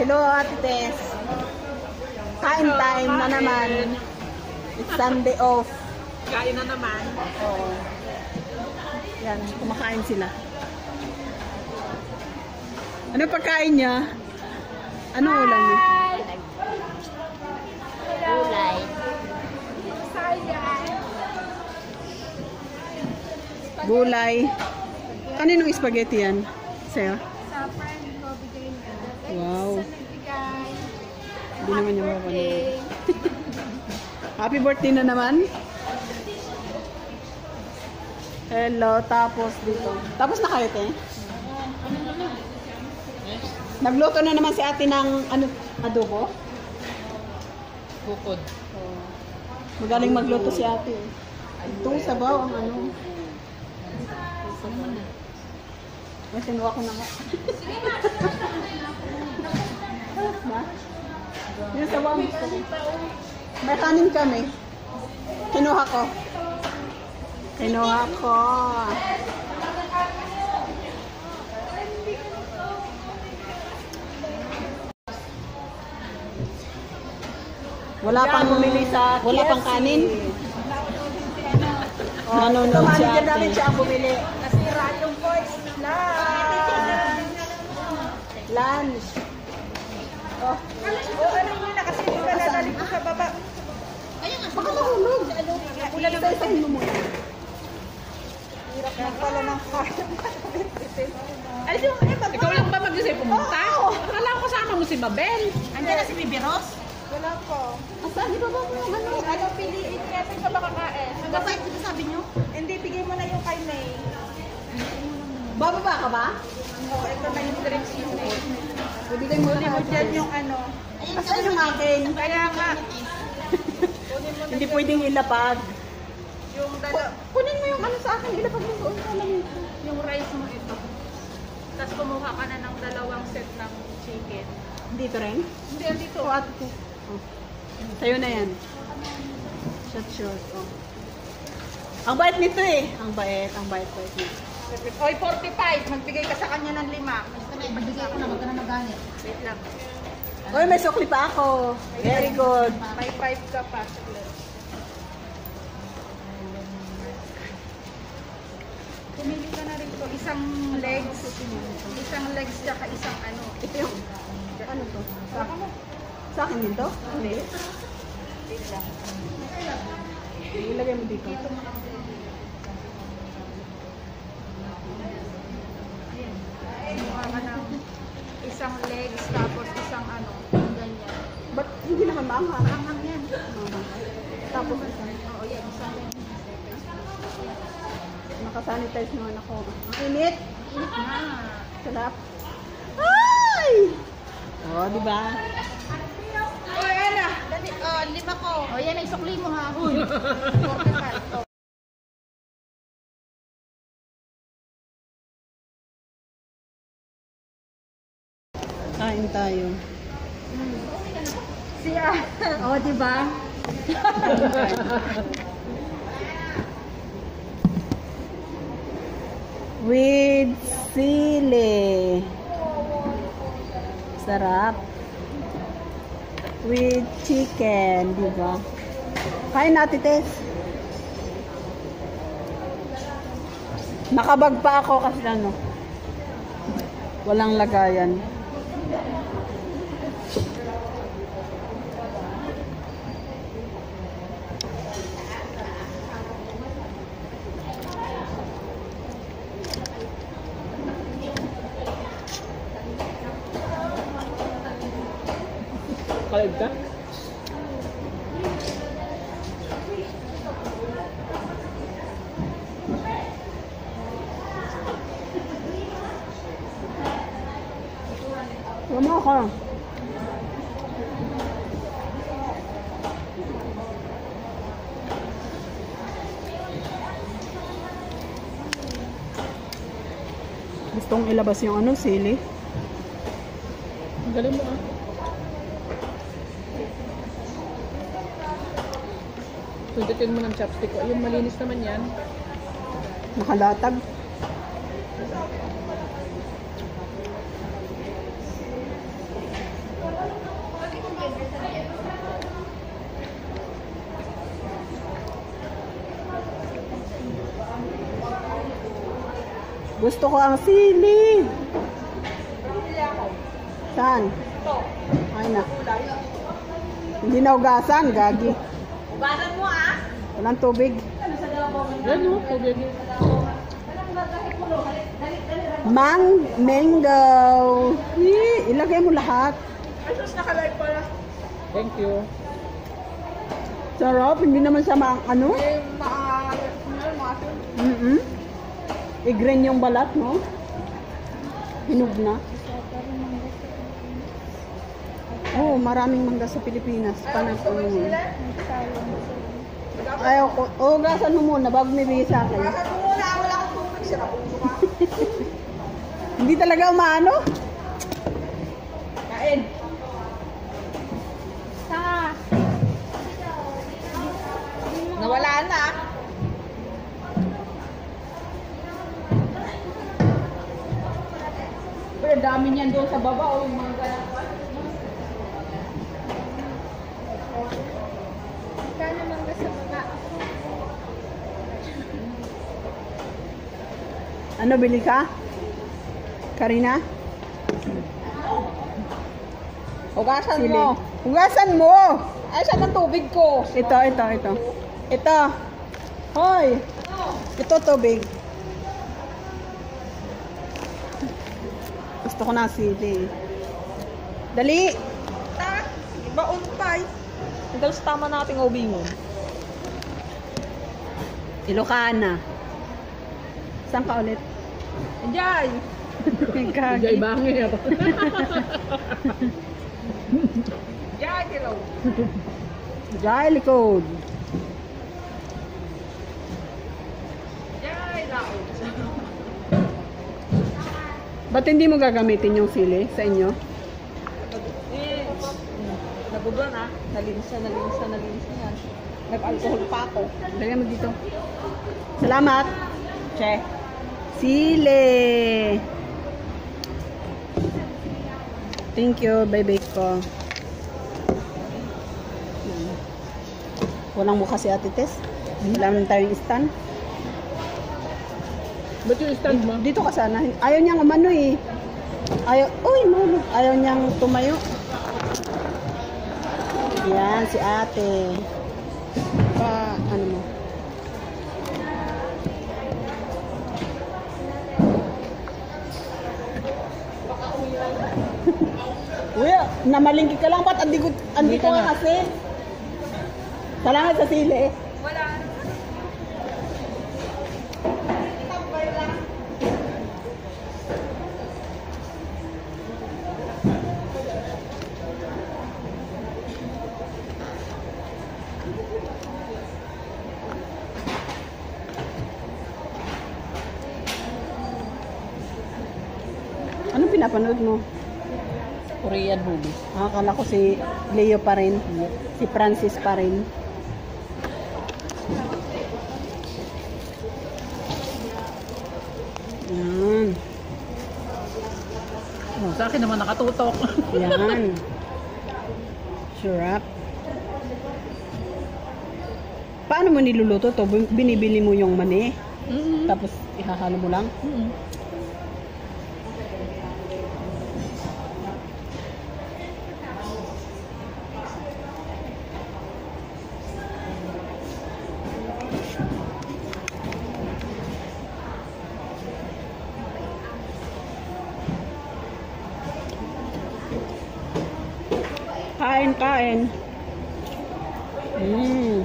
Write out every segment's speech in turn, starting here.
Hello, Ate Tess. Kain time na naman. It's Sunday off. Kain na naman. Oo. Yan, kumakain sila. Ano pagkain niya? Ano ulam niya? Gulay. Gulay. Kaninong spaghetti yan? Sa'yo? Sa friend ko, bigay niya. Wow. Sa nagbigay. Hindi naman mapapanood. Okay. Happy birthday na naman. Hello, tapos dito. Tapos na kayo, te? Nagluto na naman si ate ng ano, adobo. Bukod. Oh. Magaling magluto si ate. Itong sabaw ang ano. May sinuha ko na nga. na? Yung sabaw ang gusto ko. May kanin kami. Kinuha ko. Kinuha ko. Wala pang bumili sa Wala pang kanin. Nanonood si Tumanin ka namin siya ang bumili. Nasira yung voice na. Lunch. Oh. O, ano yun na ba nadali ko sa baba. Baka mahulog. Ulan naman sa Isa-isahin mo muna. hirap na pala ng kaya. Alis mo, eh, baba. Ikaw lang ba mag-isip pumunta? Akala ko kasama mo si Mabel. Andiyan na si Bibi Ros? Wala po. Asan? Di ba ba mo yung ano? Ano, piliin natin sa makakain. Magkapait, di ba sabi niyo? Hindi, bigay mo na yung kay May. Bababa ka ba? Oo, ito na yung drinks mo May. Bibigay mo na yung ano. Asan yung akin? Kaya nga. Hindi pwedeng ilapag. yung dala, Kunin mo yung ano sa akin. Ilapag mo doon sa lamin. yung rice mo ito. Tapos kumuha ka na ng dalawang set ng chicken. Dito rin? Hindi, andito. O, ate ko. Oh. Sa'yo na yan. Shot short. Oh. Ang bait nito eh. Ang bait. Ang bait bait nito. Oy, 45. Magbigay ka sa kanya ng lima. Magbigay ako na, wag ka na magalit. Wait lang. Uy, may sukli pa ako. Very good. May 5 ka pa. Pumili ka na rin to. Isang legs. Isang legs tsaka isang ano. Ito yung... Ano to? Mo. Sa akin din to? Hindi. Ilagay mo dito. Kumuha ka ng isang legs tapos isang ano. Ganyan. Ba't hindi naman maanghang? Anghang yan. Tapos. Oo, yan. Isang legs. Nakasanitize naman ako. Ang init. Init na. Sarap. Ay! Oh, di ba? Oy, Ana. Dali. Oh, lima ko. O yan, ay sukli mo ha. 45. Oh. Kain tayo. Siya. Oh, di ba? With sili. Sarap. With chicken, di ba? Kain natin, Tess. Nakabag pa ako kasi ano. Walang lagayan. Kalag ka? Huwag mo ako. Gustong ilabas yung ano, sili. Galing mo ah. Tuntutin mo ng chopstick ko. Ayun, malinis naman yan. Nakalatag. Gusto ko ang sili. Saan? Ay na. Hindi na ugasan, gagi. Ugasan mo ah. Walang tubig. Yan o, tubig. Mang mango. Ilagay mo lahat. Ay, sus, nakalive pala. Thank you. Sarap, hindi naman siya ma ano? Eh, ma... Ano, mga Mm -mm. I-green yung balat, no? Hinog na. Oo, oh, maraming mangga sa Pilipinas. Paano ito? Ayaw ko. Oo, oh, gasan mo muna bago may bigay sa akin. Ugasan mo muna, wala akong tubig sila. Hindi talaga umaano? Kain. Sa. Nawala na. Pero dami niyan doon sa baba o yung mga ganap. Kano mangga sa baba? Ano, bili ka? Karina? Ugasan Sili. mo. Hugasan mo! Ay, saan ang tubig ko? Ito, ito, ito. Ito. Hoy! Ito tubig. Gusto ko na sili. Dali! Ta, baon pa eh. Hanggang sa tama nating ubingon. Ilocana. Saan ka ulit? Enjoy! Kagi. bangir. Enjoy, hello. Jai likod. Ba't hindi mo gagamitin yung sili sa inyo? Eh, nabubla na. Nalinsa, nalinsa, nalinsa yan. Nag-alcohol pa ako. Lagyan mo dito. Salamat. Che. Sili. Thank you. Bye-bye ko. Yan. Walang mukha si Ate Tess. Wala naman tayong stand. Ba't yung stand mo? Dito ka sana. Ayaw niyang umano eh. Ayaw, uy, mahulog. Ayaw niyang tumayo. Yan, si ate. Pa, ano mo? Uy, namalingki ka lang. Ba't andiko, andiko Dito ka kasi? Salamat sa sili. Wala. Pinapanood mo? Korean movie. Ah, akala ko si Leo pa rin. Si Francis pa rin. Yan. Oh, sa akin naman nakatutok. Yan. Syrup. Paano mo niluluto to? Bin- Binibili mo yung mani, mm tapos ihahalo mo lang? Kain, kain. Mm.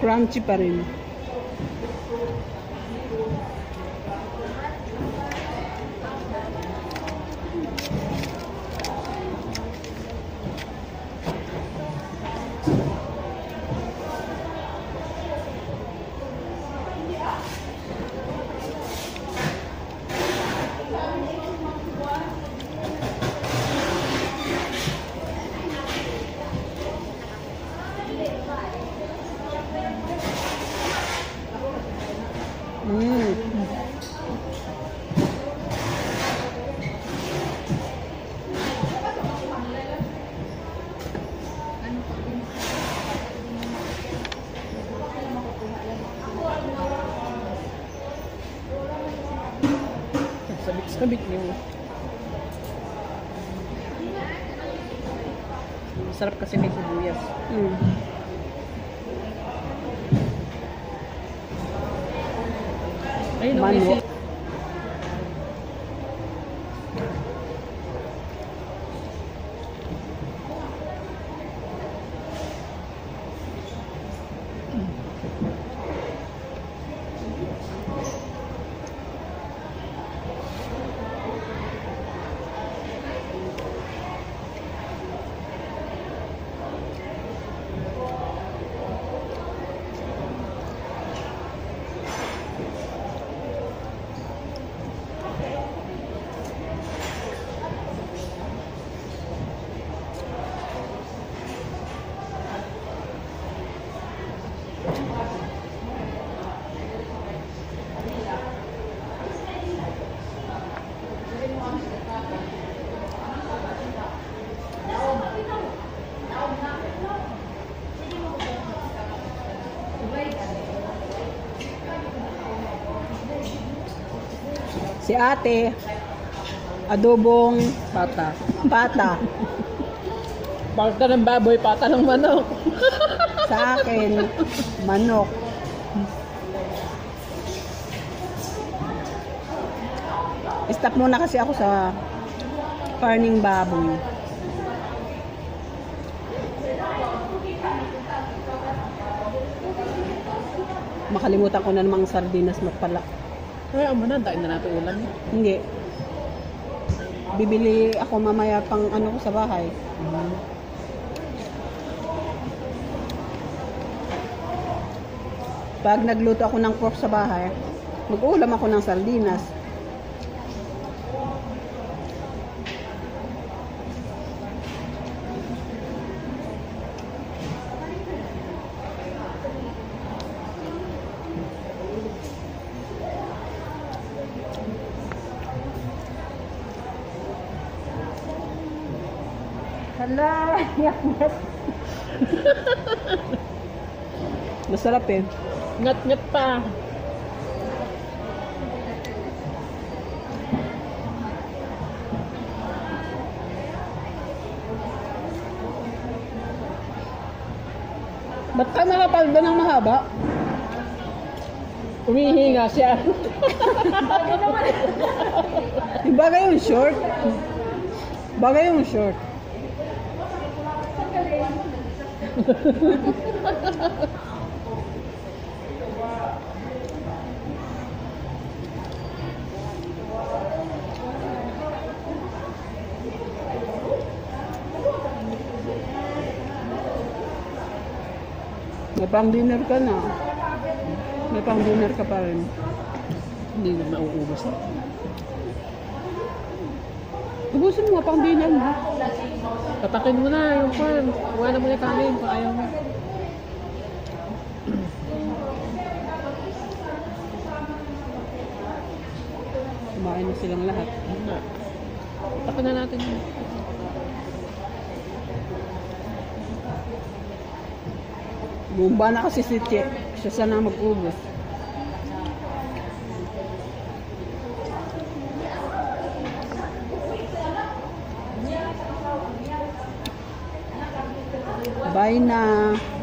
Crunchy pa rin. Sabit niyo. Masarap kasi may sibuyas. Mm. Ayun, no, Manok. Si ate, adobong pata. pata. Pata ng baboy, pata ng manok. Sa akin, manok. Stop muna kasi ako sa farming baboy. Makalimutan ko na namang sardinas magpala. Kaya mo na, dahil na natin ulam. Hindi. Bibili ako mamaya pang ano ko sa bahay. Pag nagluto ako ng pork sa bahay, mag-ulam ako ng sardinas. Hala, yak na. Masarap eh. Ngat-ngat pa. Ba't ka nakapalda ng mahaba? Umihinga siya. Di bagay yung short. Bagay yung short. May pang dinner ka na. May pang dinner ka pa rin. Hindi na mauubos. Ubusin mo pang dinner mo. Patakin mo na yung pan. Kuha na mo yung kanin kung ayaw mo. Kumain na silang lahat. Na. Patakin na natin yun. Bumba na kasi si Che. Siya sana mag-ubos. Bye na.